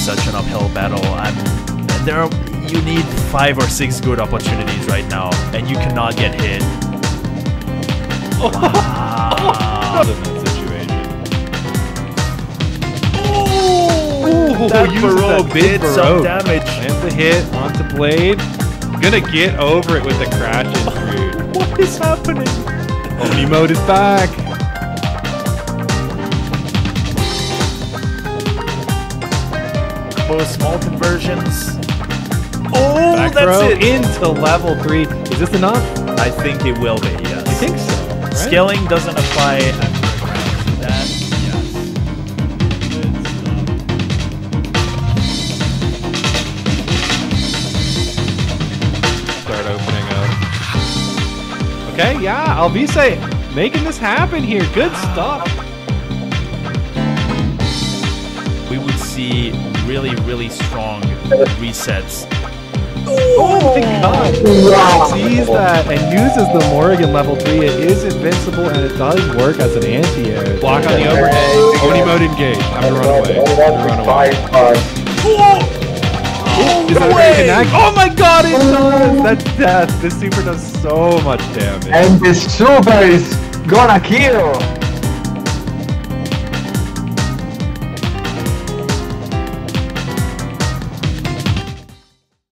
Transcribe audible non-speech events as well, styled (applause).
such an uphill battle. I'm there. Are, you need five or six good opportunities right now, and you cannot get hit. (laughs) Wow. in that situation. Ooh, that uses Baroque that big did some Baroque. damage. Lands the hit onto Blade. Gonna get over it with the crash intrude. (laughs) What is happening? Oni mode is back. Small conversions. Oh, Back that's it. into level three. Is this enough? I think it will be. Yes. I think so. Right? Scaling doesn't apply after that. Yes. Start opening up. Okay, yeah, Alvise making this happen here. Good stuff. We would see really, really strong resets. Oh, oh my god! Wow. Sees that and uses the Morrigan level 3. It is invincible and it does work as an anti-air. Block on the overhead. Oni mode engage. I'm gonna run away. I'm gonna run away. Five times. Is that gonna? Oh my god, it uh, does! That's death. This super does so much damage. And the super is gonna kill.